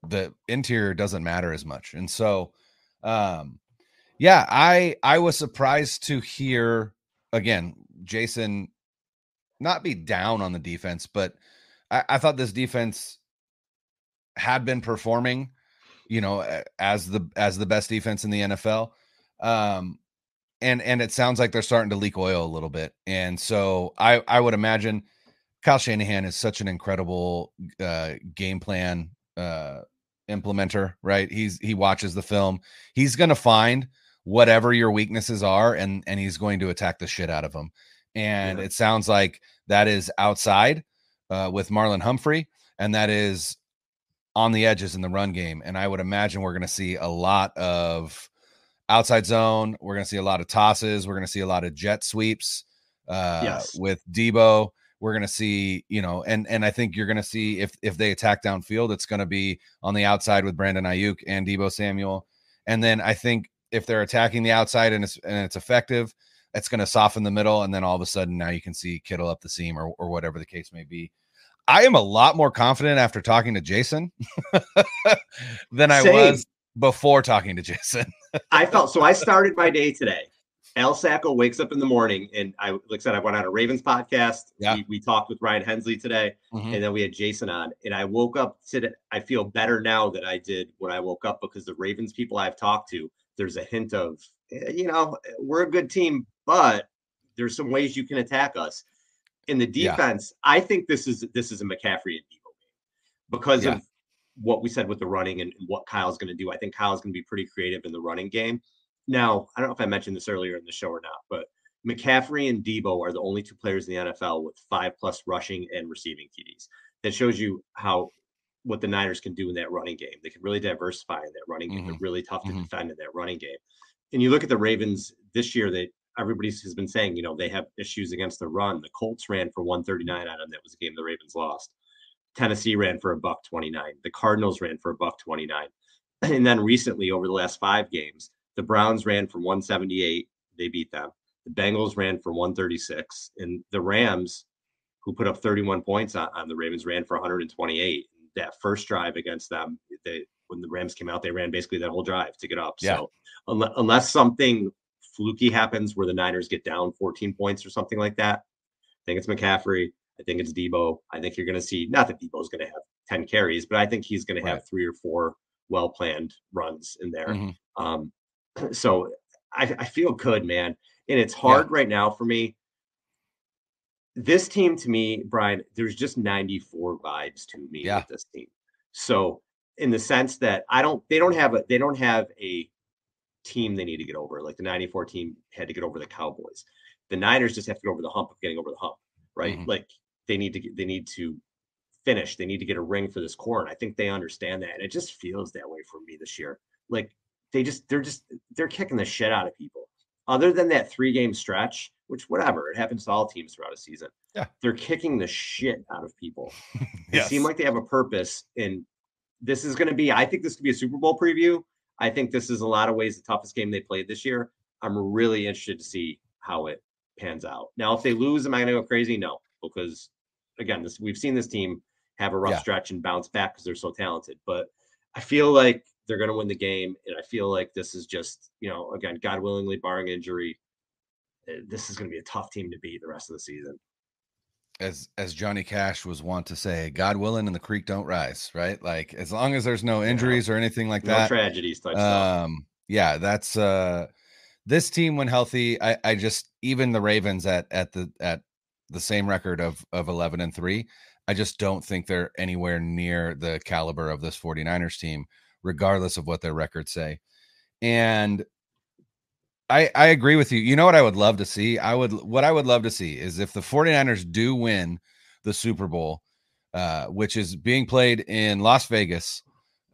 the interior doesn't matter as much. And so, um, yeah, I I was surprised to hear again Jason not be down on the defense, but I, I thought this defense had been performing, you know, as the as the best defense in the NFL. Um, and and it sounds like they're starting to leak oil a little bit. And so I I would imagine Kyle Shanahan is such an incredible uh, game plan uh, implementer, right? He's he watches the film. He's going to find whatever your weaknesses are and and he's going to attack the shit out of them and yeah. it sounds like that is outside uh, with marlon humphrey and that is on the edges in the run game and i would imagine we're going to see a lot of outside zone we're going to see a lot of tosses we're going to see a lot of jet sweeps uh, yes. with deebo we're going to see you know and and i think you're going to see if if they attack downfield it's going to be on the outside with brandon aiyuk and Deebo samuel and then i think if they're attacking the outside and it's and it's effective, it's going to soften the middle, and then all of a sudden now you can see Kittle up the seam or or whatever the case may be. I am a lot more confident after talking to Jason than I Same. was before talking to Jason. I felt so. I started my day today. Al Sacco wakes up in the morning, and I, like I said, I went on a Ravens podcast. Yeah. We, we talked with Ryan Hensley today, mm-hmm. and then we had Jason on. And I woke up today. I feel better now than I did when I woke up because the Ravens people I've talked to there's a hint of, eh, you know, we're a good team, but there's some ways you can attack us. In the defense, yeah. I think this is this is a McCaffrey and Deebo game because yeah. of what we said with the running and, and what Kyle's going to do. I think Kyle's going to be pretty creative in the running game. Now, I don't know if I mentioned this earlier in the show or not, but McCaffrey and Deebo are the only two players in the NFL with five plus rushing and receiving TDs. That shows you how what the Niners can do in that running game. They can really diversify in that running game. Mm-hmm. They're really tough to mm-hmm. defend in that running game. And you look at the Ravens this year, they everybody has been saying, you know, they have issues against the run. The Colts ran for 139 on them. That was a game the Ravens lost. Tennessee ran for a buck 29. The Cardinals ran for a buck 29. And then recently, over the last five games, the Browns ran for 178. They beat them. The Bengals ran for 136. And the Rams who put up 31 points on, on the Ravens, ran for 128. That first drive against them, they when the Rams came out, they ran basically that whole drive to get up. Yeah. So unless, unless something fluky happens where the Niners get down 14 points or something like that, I think it's McCaffrey. I think it's Deebo. I think you're going to see not that Deebo's going to have 10 carries, but I think he's going to have three or four well planned runs in there. Mm-hmm. Um, so I, I, feel good, man. And it's hard yeah. right now for me. This team to me, Brian, there's just 94 vibes to me yeah. with this team. So in the sense that I don't they don't have a they don't have a team they need to get over. Like the 94 team had to get over the Cowboys. The Niners just have to get over the hump of getting over the hump, right? Mm-hmm. Like they need to get, they need to finish. They need to get a ring for this core. And I think they understand that. And it just feels that way for me this year. Like they just they're just they're kicking the shit out of people. Other than that three game stretch, which whatever, it happens to all teams throughout a season. Yeah. They're kicking the shit out of people. yes. They seem like they have a purpose. And this is going to be, I think this could be a Super Bowl preview. I think this is a lot of ways the toughest game they played this year. I'm really interested to see how it pans out. Now, if they lose, am I going to go crazy? No, because again, this we've seen this team have a rough yeah. stretch and bounce back because they're so talented. But I feel like they're going to win the game, and I feel like this is just you know again, God willingly, barring injury, eh, this is going to be a tough team to beat the rest of the season. As as Johnny Cash was wont to say, God willing, and the creek don't rise. Right, like as long as there's no injuries yeah. or anything like no that, tragedies. um, yeah, that's uh, this team when healthy. I I just even the Ravens at at the at the same record of of 11 and 3 i just don't think they're anywhere near the caliber of this 49ers team regardless of what their records say and i i agree with you you know what i would love to see i would what i would love to see is if the 49ers do win the super bowl uh, which is being played in las vegas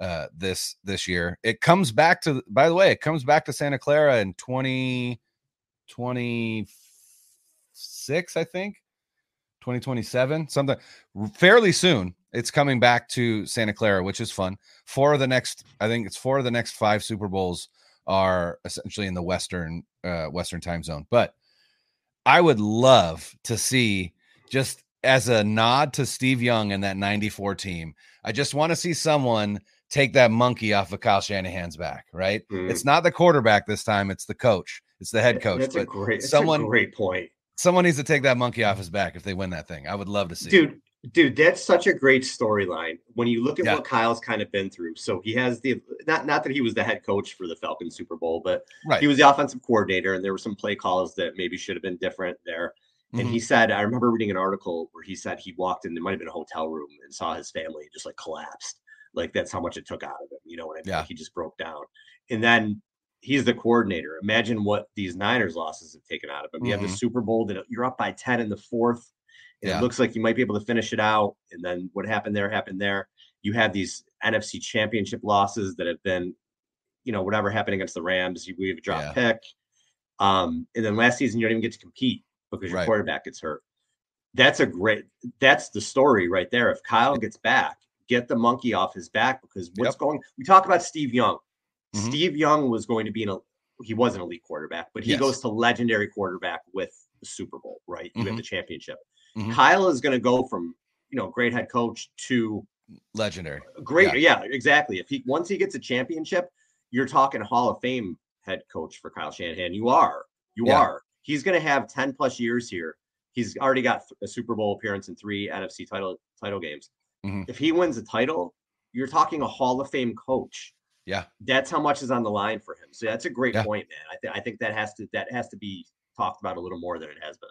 uh, this this year it comes back to by the way it comes back to santa clara in 2026 i think 2027, something fairly soon. It's coming back to Santa Clara, which is fun. Four of the next, I think it's four of the next five Super Bowls are essentially in the Western uh, Western time zone. But I would love to see just as a nod to Steve Young and that 94 team. I just want to see someone take that monkey off of Kyle Shanahan's back, right? Mm. It's not the quarterback this time, it's the coach. It's the head coach. That's a great, someone, great point someone needs to take that monkey off his back if they win that thing. I would love to see. Dude, it. Dude, that's such a great storyline. When you look at yeah. what Kyle's kind of been through. So he has the not not that he was the head coach for the Falcons Super Bowl, but right. he was the offensive coordinator, and there were some play calls that maybe should have been different there. And mm-hmm. he said, I remember reading an article where he said he walked in, it might have been a hotel room and saw his family just like collapsed. Like that's how much it took out of him. You know what I mean? Yeah. he just broke down. And then he's the coordinator. Imagine what these Niners losses have taken out of him. Mm-hmm. You have the mm-hmm. Super Bowl that you're up by 10 in the fourth. Yeah. It looks like you might be able to finish it out. And then what happened there happened there. You have these NFC championship losses that have been, you know, whatever happened against the Rams, you, we have a drop yeah. pick. Um, and then last season you don't even get to compete because your right. quarterback gets hurt. That's a great that's the story right there. If Kyle gets back, get the monkey off his back because what's yep. going we talk about Steve Young. Mm-hmm. Steve Young was going to be an he was an elite quarterback, but he yes. goes to legendary quarterback with the Super Bowl, right? You mm-hmm. have the championship. Mm-hmm. Kyle is going to go from you know great head coach to legendary. Great, yeah. yeah, exactly. If he once he gets a championship, you're talking Hall of Fame head coach for Kyle Shanahan. You are, you yeah. are. He's going to have ten plus years here. He's already got a Super Bowl appearance in three NFC title title games. Mm-hmm. If he wins a title, you're talking a Hall of Fame coach. Yeah, that's how much is on the line for him. So that's a great yeah. point, man. I, th- I think that has to that has to be talked about a little more than it has been.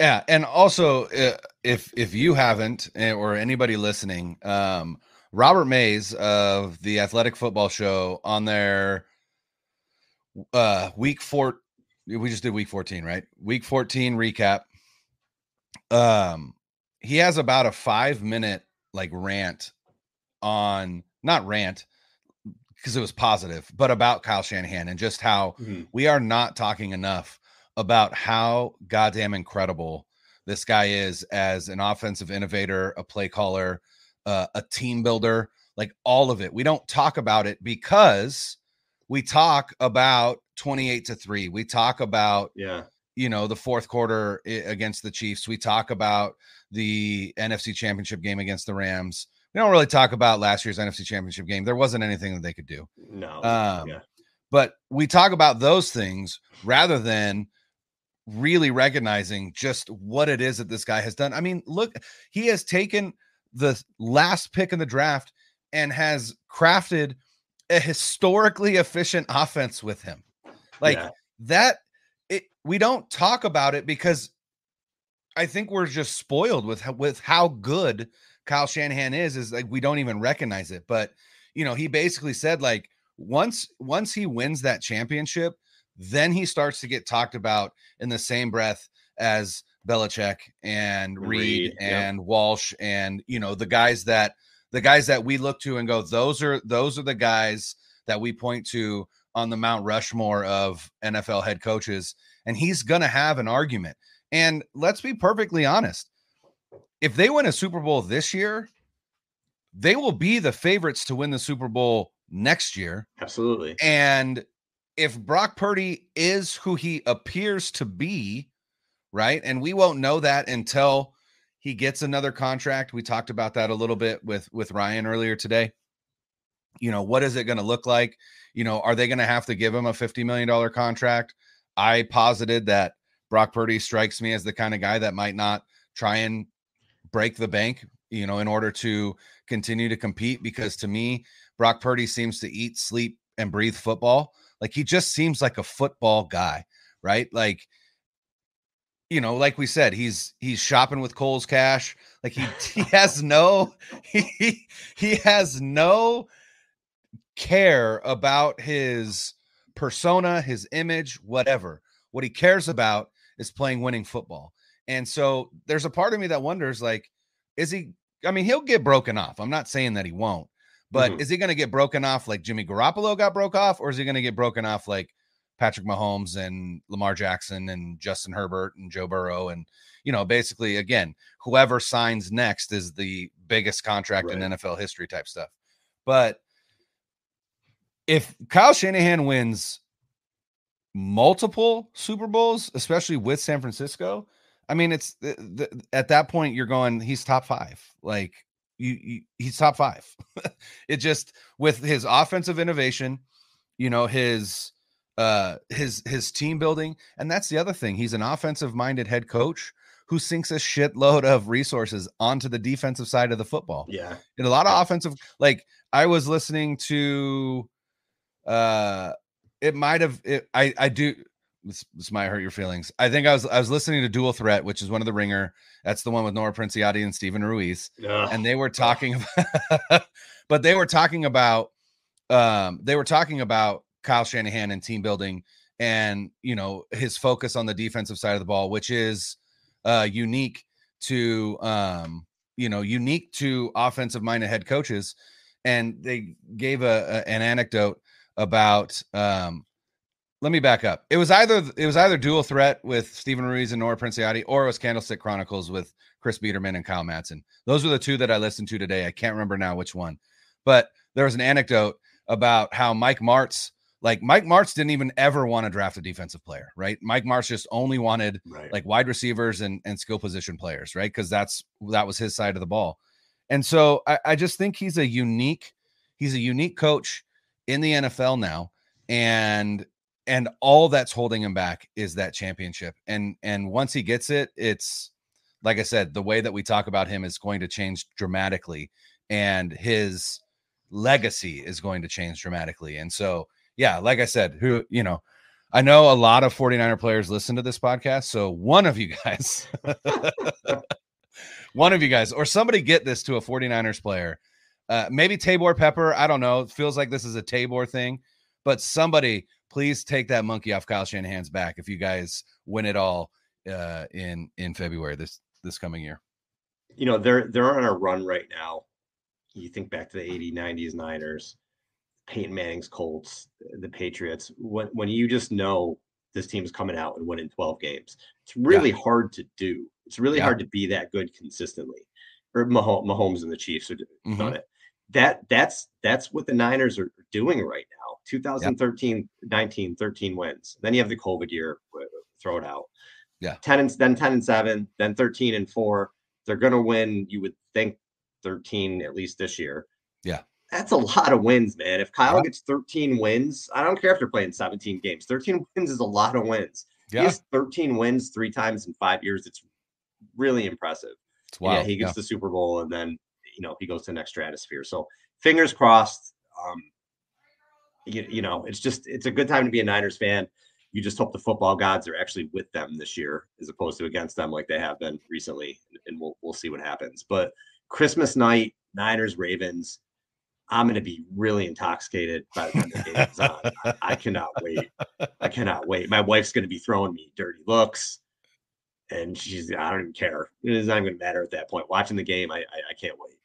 Yeah, and also uh, if if you haven't eh, or anybody listening, um, Robert Mays of the Athletic Football Show on their uh, week four, we just did week fourteen, right? Week fourteen recap. Um, he has about a five minute like rant on not rant because it was positive, but about Kyle Shanahan and just how mm-hmm. we are not talking enough about how goddamn incredible this guy is as an offensive innovator, a play caller, uh, a team builder, like all of it. We don't talk about it because we talk about 28 to 3. We talk about yeah you know, the fourth quarter against the Chiefs. We talk about the NFC Championship game against the Rams. We don't really talk about last year's NFC Championship game. There wasn't anything that they could do. No. Um, yeah. But we talk about those things rather than really recognizing just what it is that this guy has done. I mean, look, he has taken the last pick in the draft and has crafted a historically efficient offense with him. Like Yeah. that it we don't talk about it because I think we're just spoiled with how, with how good Kyle Shanahan is is like we don't even recognize it. But you know, he basically said like once once he wins that championship, then he starts to get talked about in the same breath as Belichick and Reid Reid, yep. and Walsh and you know the guys that the guys that we look to and go those are those are the guys that we point to on the Mount Rushmore of NFL head coaches and he's going to have an argument. And let's be perfectly honest. If they win a Super Bowl this year, they will be the favorites to win the Super Bowl next year. Absolutely. And if Brock Purdy is who he appears to be, right? And we won't know that until he gets another contract. We talked about that a little bit with with Ryan earlier today. You know, what is it going to look like? You know, are they going to have to give him a 50 million dollar contract? I posited that Brock Purdy strikes me as the kind of guy that might not try and break the bank, you know, in order to continue to compete because to me, Brock Purdy seems to eat, sleep, and breathe football. Like he just seems like a football guy, right? Like, you know, like we said, he's he's shopping with Cole's cash. Like he he has no he he has no care about his persona, his image, whatever. What he cares about is playing winning football. And so there's a part of me that wonders like, is he? I mean, he'll get broken off. I'm not saying that he won't, but Mhm. is he going to get broken off like Jimmy Garoppolo got broke off, or is he going to get broken off like Patrick Mahomes and Lamar Jackson and Justin Herbert and Joe Burrow and you know, basically again, whoever signs next is the biggest contract in NFL history type stuff. But if Kyle Shanahan wins multiple Super Bowls, especially with San Francisco, I mean, it's th- th- at that point you're going, he's top five. Like you, you he's top five. it just with his offensive innovation, you know, his uh his his team building, and that's the other thing. He's an offensive minded head coach who sinks a shitload of resources onto the defensive side of the football Yeah. and a lot of offensive like i was listening to uh it might have it, i i do this, this might hurt your feelings. I think i was i was listening to dual threat which is one of the ringer. That's the one with nora princiotti and Steven ruiz. Ugh. and they were talking about but they were talking about um they were talking about Kyle Shanahan and team building and you know his focus on the defensive side of the ball which is uh unique to um you know unique to offensive minded head coaches. And they gave a, a- an anecdote about um let me back up. It was either it was either dual threat with Steven Ruiz and Nora Princiotti, or it was Candlestick Chronicles with Chris Biderman and Kyle Madson. Those were the two that I listened to today. I can't remember now which one, but there was an anecdote about how Mike Martz, like Mike Martz, didn't even ever want to draft a defensive player, right? Mike Martz just only wanted Right. like wide receivers and and skill position players, right? Because that's that was his side of the ball. And so I, I just think he's a unique, he's a unique coach in the NFL now. And and all that's holding him back is that championship. And and once he gets it, it's like I said, the way that we talk about him is going to change dramatically, and his legacy is going to change dramatically. And so, yeah, like I said, who you know, I know a lot of 49er players listen to this podcast. So one of you guys, one of you guys, or somebody get this to a 49ers player. Uh, maybe Taybor Pepper. I don't know. It feels like this is a Taybor thing, but somebody please take that monkey off Kyle Shanahan's back if you guys win it all uh, in in February this this coming year. you know they're they're on a run right now. You think back to the 80s, 90s Niners, Peyton Manning's Colts, the Patriots. When when you just know this team's coming out and winning 12 games, it's really hard to do. It's really Yeah. hard to be that good consistently. Or Mahomes, Mahomes and the Chiefs have Mhm. done it. That that's that's what the Niners are doing right now. 2013, 19, 13 wins. Then you have the COVID year, throw it out. Yeah. 10 and then 10 and 7, then 13 and 4. They're going to win, you would think 13 at least this year. Yeah. That's a lot of wins, man. If Kyle yeah. gets 13 wins, I don't care if they're playing 17 games. 13 wins is a lot of wins. Yeah. He has 13 wins three times in five years. It's really impressive. It's wild. Yeah, he gets yeah. the Super Bowl and then you know he goes to the next stratosphere. So fingers crossed. Um, you, you know, it's just it's a good time to be a Niners fan. You just hope the football gods are actually with them this year, as opposed to against them like they have been recently, and we'll we'll see what happens. But Christmas night, Niners Ravens. I'm going to be really intoxicated by the time the game is on. I, cannot wait. I cannot wait. My wife's going to be throwing me dirty looks, and she's I don't even care. It's not even going to matter at that point. Watching the game, I, I, I can't wait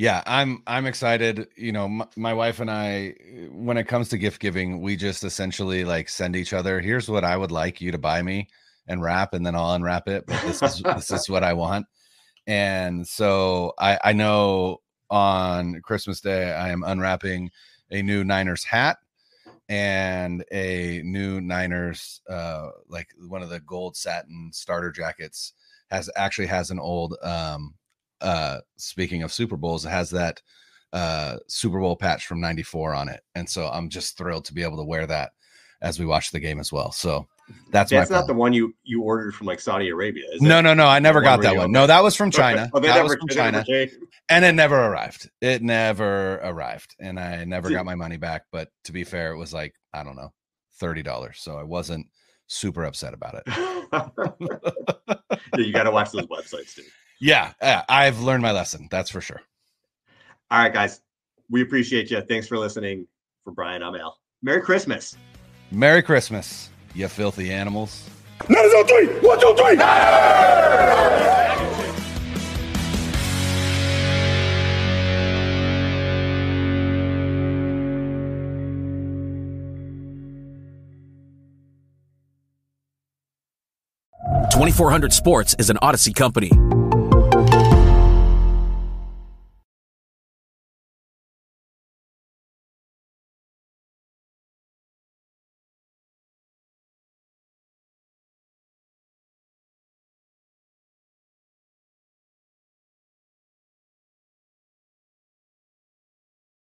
yeah i'm i'm excited you know my, my, wife and i when it comes to gift giving we just essentially like send each other here's what i would like you to buy me and wrap and then i'll unwrap it but this is this is what i want. And so i i know on christmas day i am unwrapping a new niners hat and a new niners uh like one of the gold satin starter jackets has actually has an old um uh speaking of Super Bowls, it has that uh Super Bowl patch from 94 on it. And so I'm just thrilled to be able to wear that as we watch the game as well. So that's that's not the one you you ordered from like Saudi Arabia. no, no, no. I never got that one. No, that was from China. oh, that never, was from China, and it never arrived. It never arrived, and I never got my money back. But to be fair, it was like I don't know, thirty dollars. So I wasn't super upset about it. yeah, you got to watch those websites too. Yeah, yeah, I've learned my lesson. That's for sure. All right, guys. We appreciate you. Thanks for listening. For Brian, I'm Al. Merry Christmas. Merry Christmas, you filthy animals. Let us three. One, two, three. 2400 Sports is an Audacy company.